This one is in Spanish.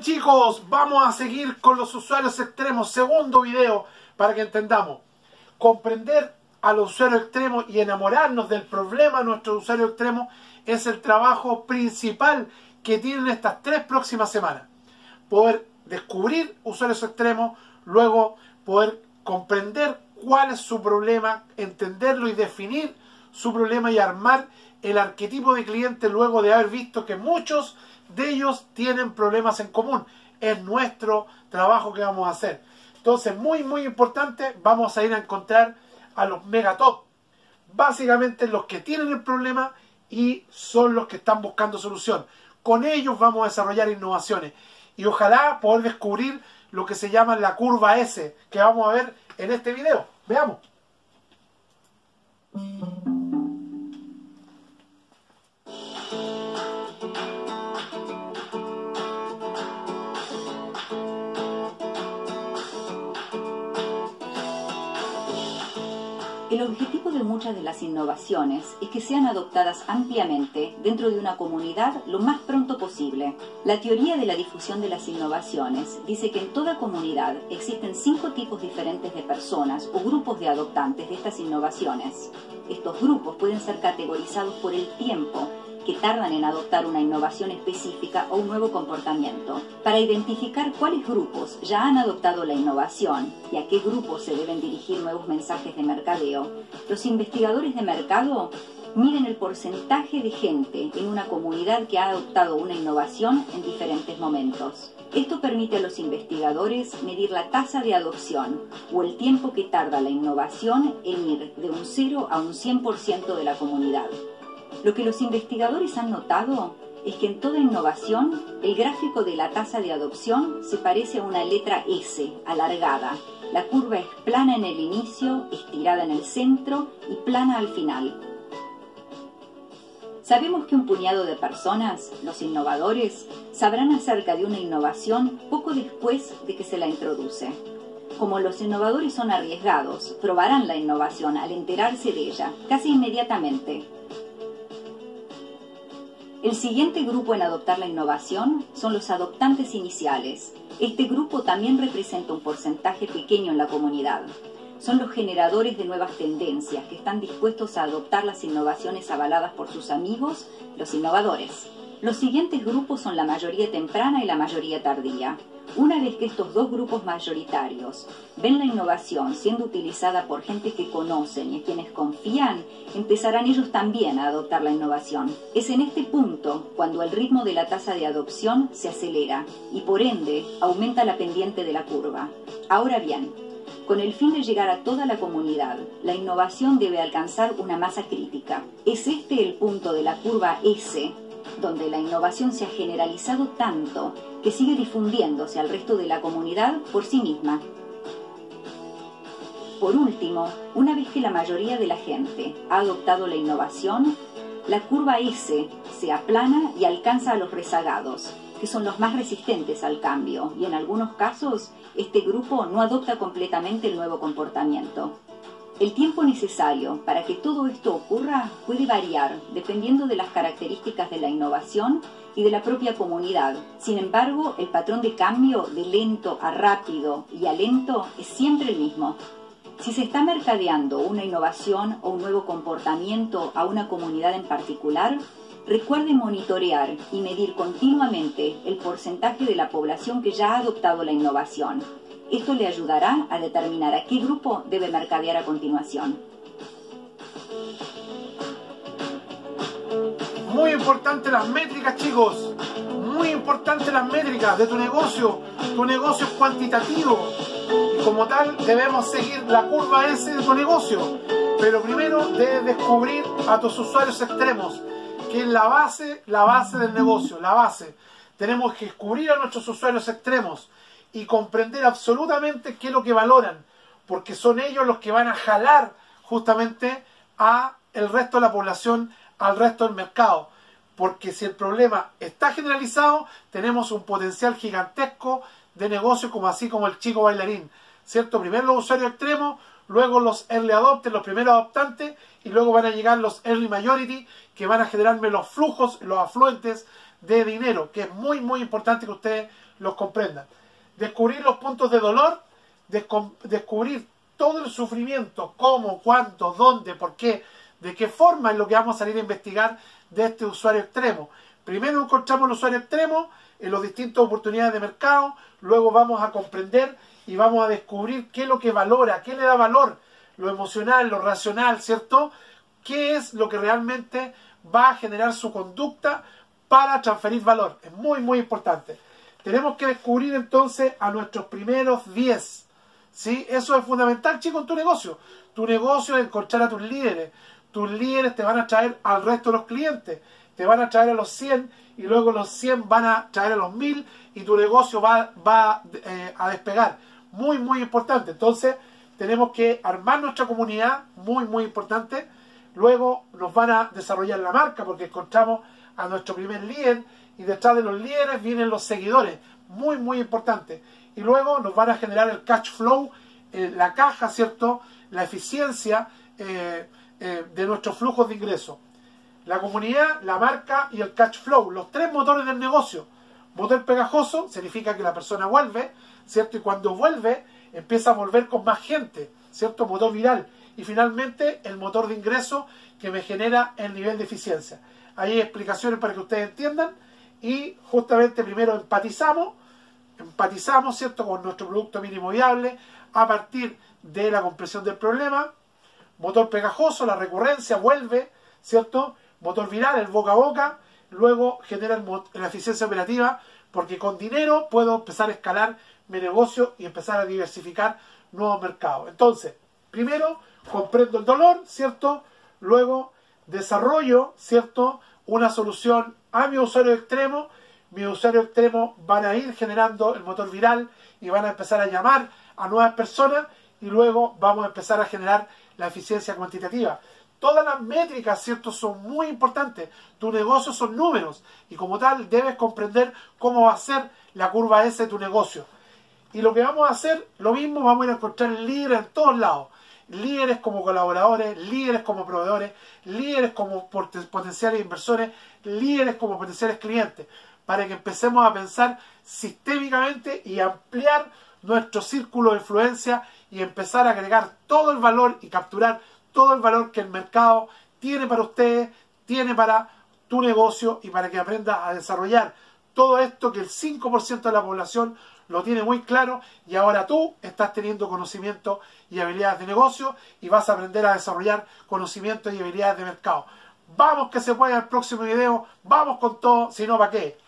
chicos, vamos a seguir con los usuarios extremos. Segundo video para que entendamos. Comprender a los usuarios extremos y enamorarnos del problema de nuestros usuarios extremos es el trabajo principal que tienen estas tres próximas semanas. Poder descubrir usuarios extremos, luego poder comprender cuál es su problema, entenderlo y definir su problema y armar el arquetipo de cliente luego de haber visto que muchos de ellos tienen problemas en común. Es nuestro trabajo que vamos a hacer. Entonces, muy, muy importante, vamos a ir a encontrar a los megatop. Básicamente los que tienen el problema y son los que están buscando solución. Con ellos vamos a desarrollar innovaciones y ojalá poder descubrir lo que se llama la curva S, que vamos a ver en este video. Veamos. El objetivo de muchas de las innovaciones es que sean adoptadas ampliamente dentro de una comunidad lo más pronto posible. La teoría de la difusión de las innovaciones dice que en toda comunidad existen cinco tipos diferentes de personas o grupos de adoptantes de estas innovaciones. Estos grupos pueden ser categorizados por el tiempo que tardan en adoptar una innovación específica o un nuevo comportamiento. Para identificar cuáles grupos ya han adoptado la innovación y a qué grupos se deben dirigir nuevos mensajes de mercadeo, los investigadores de mercado miden el porcentaje de gente en una comunidad que ha adoptado una innovación en diferentes momentos. Esto permite a los investigadores medir la tasa de adopción o el tiempo que tarda la innovación en ir de un 0 a un 100% de la comunidad. Lo que los investigadores han notado es que en toda innovación el gráfico de la tasa de adopción se parece a una letra S alargada. La curva es plana en el inicio, estirada en el centro y plana al final. Sabemos que un puñado de personas, los innovadores, sabrán acerca de una innovación poco después de que se la introduce. Como los innovadores son arriesgados, probarán la innovación al enterarse de ella, casi inmediatamente, el siguiente grupo en adoptar la innovación son los adoptantes iniciales. Este grupo también representa un porcentaje pequeño en la comunidad. Son los generadores de nuevas tendencias que están dispuestos a adoptar las innovaciones avaladas por sus amigos, los innovadores. Los siguientes grupos son la mayoría temprana y la mayoría tardía. Una vez que estos dos grupos mayoritarios ven la innovación siendo utilizada por gente que conocen y a quienes confían, empezarán ellos también a adoptar la innovación. Es en este punto cuando el ritmo de la tasa de adopción se acelera y por ende aumenta la pendiente de la curva. Ahora bien, con el fin de llegar a toda la comunidad, la innovación debe alcanzar una masa crítica. Es este el punto de la curva S donde la innovación se ha generalizado tanto que sigue difundiéndose al resto de la comunidad por sí misma. Por último, una vez que la mayoría de la gente ha adoptado la innovación, la curva S se aplana y alcanza a los rezagados, que son los más resistentes al cambio, y en algunos casos este grupo no adopta completamente el nuevo comportamiento. El tiempo necesario para que todo esto ocurra puede variar dependiendo de las características de la innovación y de la propia comunidad. Sin embargo, el patrón de cambio de lento a rápido y a lento es siempre el mismo. Si se está mercadeando una innovación o un nuevo comportamiento a una comunidad en particular, recuerde monitorear y medir continuamente el porcentaje de la población que ya ha adoptado la innovación esto le ayudará a determinar a qué grupo debe mercadear a continuación. Muy importante las métricas, chicos. Muy importante las métricas de tu negocio. Tu negocio es cuantitativo. Y como tal, debemos seguir la curva S de tu negocio. Pero primero debes descubrir a tus usuarios extremos, que es la base, la base del negocio, la base. Tenemos que descubrir a nuestros usuarios extremos y comprender absolutamente qué es lo que valoran, porque son ellos los que van a jalar justamente a el resto de la población, al resto del mercado. Porque si el problema está generalizado, tenemos un potencial gigantesco de negocio como así como el chico bailarín. ¿Cierto? Primero los usuarios extremos, luego los early adopters, los primeros adoptantes, y luego van a llegar los early majority, que van a generarme los flujos, los afluentes de dinero, que es muy, muy importante que ustedes los comprendan. Descubrir los puntos de dolor, descubrir todo el sufrimiento, cómo, cuánto, dónde, por qué, de qué forma es lo que vamos a salir a investigar de este usuario extremo. Primero encontramos el usuario extremo en las distintas oportunidades de mercado, luego vamos a comprender y vamos a descubrir qué es lo que valora, qué le da valor, lo emocional, lo racional, ¿cierto? ¿Qué es lo que realmente va a generar su conducta para transferir valor? Es muy, muy importante. Tenemos que descubrir entonces a nuestros primeros 10. ¿sí? Eso es fundamental, chicos, en tu negocio. Tu negocio es encontrar a tus líderes. Tus líderes te van a traer al resto de los clientes. Te van a traer a los 100 y luego los 100 van a traer a los 1000 y tu negocio va, va eh, a despegar. Muy, muy importante. Entonces, tenemos que armar nuestra comunidad, muy, muy importante. Luego nos van a desarrollar la marca porque encontramos a nuestro primer líder y detrás de los líderes vienen los seguidores, muy, muy importante. Y luego nos van a generar el cash flow, eh, la caja, ¿cierto? La eficiencia eh, eh, de nuestros flujos de ingresos. La comunidad, la marca y el cash flow, los tres motores del negocio. Motor pegajoso significa que la persona vuelve, ¿cierto? Y cuando vuelve, empieza a volver con más gente, ¿cierto? Motor viral. Y finalmente, el motor de ingreso que me genera el nivel de eficiencia. Hay explicaciones para que ustedes entiendan y justamente primero empatizamos, empatizamos, ¿cierto?, con nuestro producto mínimo viable a partir de la compresión del problema, motor pegajoso, la recurrencia vuelve, ¿cierto?, motor viral, el boca a boca, luego genera la eficiencia operativa, porque con dinero puedo empezar a escalar mi negocio y empezar a diversificar nuevos mercados. Entonces, primero comprendo el dolor, ¿cierto? Luego desarrollo, ¿cierto? Una solución a mi usuario extremo, mi usuario extremo van a ir generando el motor viral y van a empezar a llamar a nuevas personas y luego vamos a empezar a generar la eficiencia cuantitativa. Todas las métricas, ¿cierto?, son muy importantes. Tu negocio son números y como tal debes comprender cómo va a ser la curva S de tu negocio. Y lo que vamos a hacer, lo mismo, vamos a a encontrar líderes en todos lados. Líderes como colaboradores, líderes como proveedores, líderes como potenciales inversores, líderes como potenciales clientes, para que empecemos a pensar sistémicamente y ampliar nuestro círculo de influencia y empezar a agregar todo el valor y capturar todo el valor que el mercado tiene para ustedes, tiene para tu negocio y para que aprendas a desarrollar todo esto que el 5% de la población lo tiene muy claro y ahora tú estás teniendo conocimiento y habilidades de negocio y vas a aprender a desarrollar conocimiento y habilidades de mercado. Vamos que se puede el próximo video, vamos con todo, si no, ¿para qué?